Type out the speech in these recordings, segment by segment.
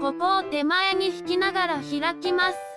ここを手前に引きながら開きます。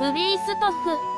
フリーストフ。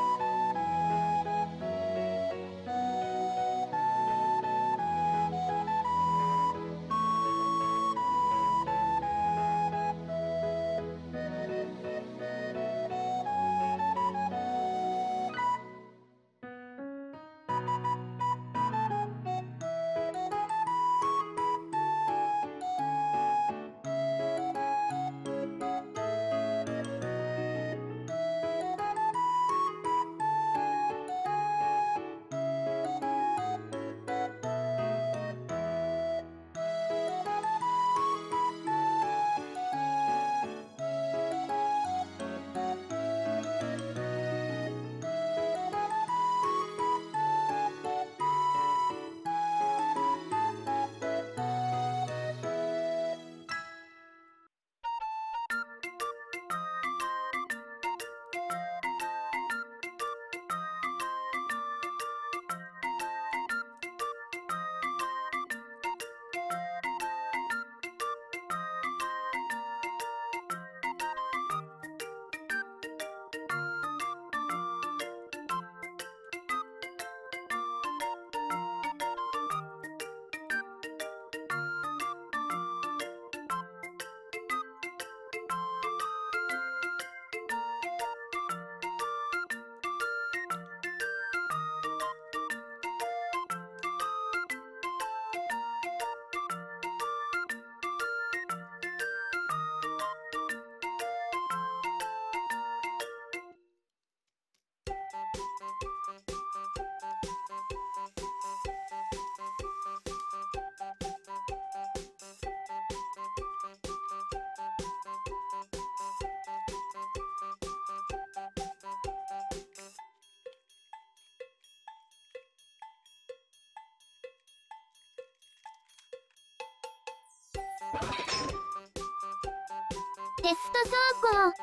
テスト走行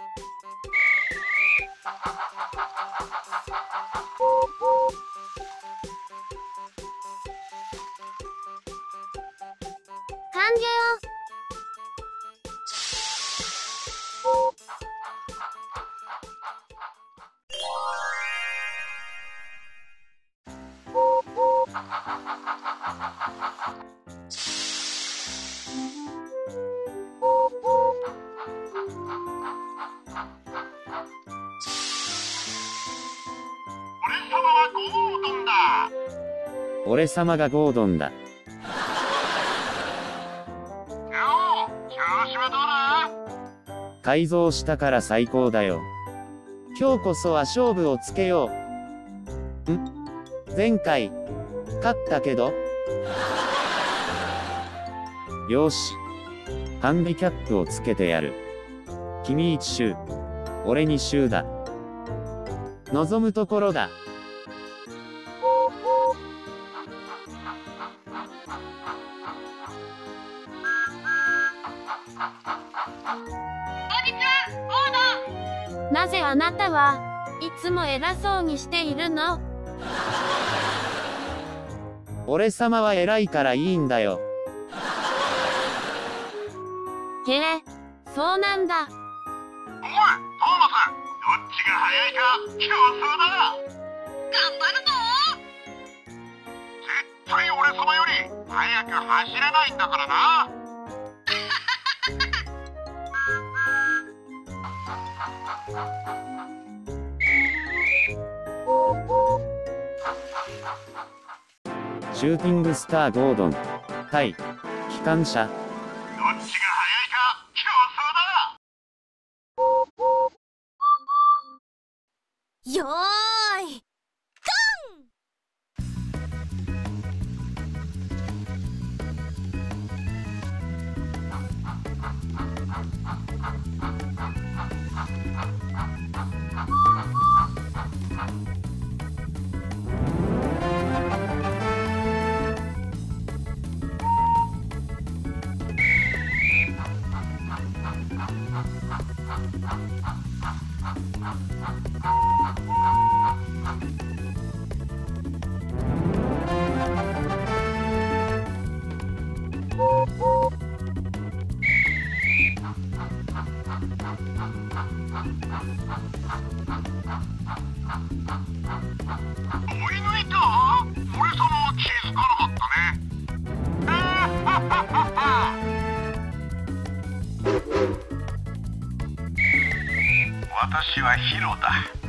完了俺様がゴードンだ。改造したから最高だよ。今日こそは勝負をつけよう。ん？前回、勝ったけど？よし。ハンディキャップをつけてやる。君一周。俺二周だ。望むところだ。なぜあなたはいつも偉そうにしているの？俺様は偉いからいいんだよ。へえ、そうなんだ。おい、トーマスどっちが早いか競争だ頑張るぞ走れないんだからなシューティングスターゴードン。対機関車。どっちが速いか競争だ。よーい追い私はヒロだ。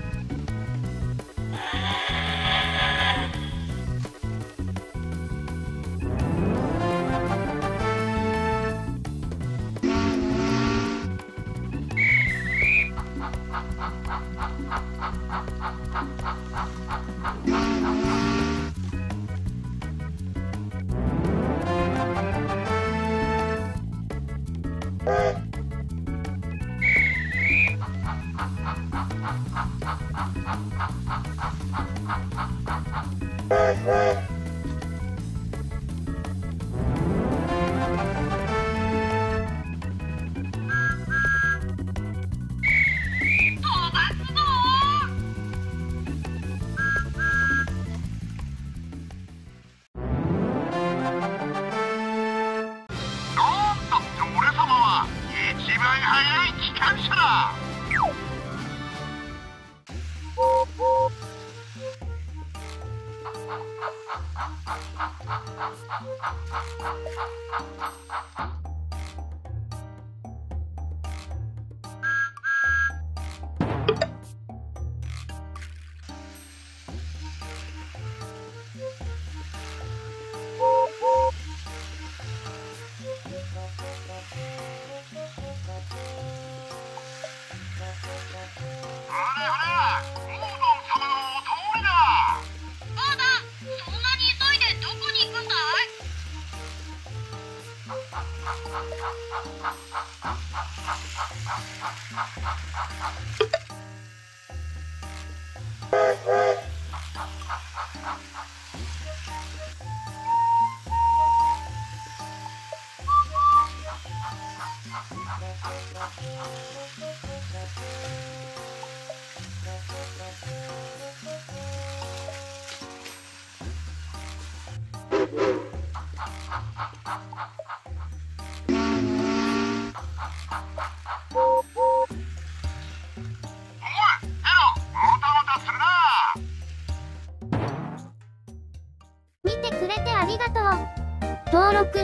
登録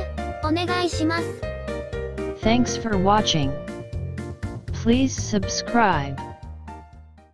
お願いします Thanks for watching. Please subscribe.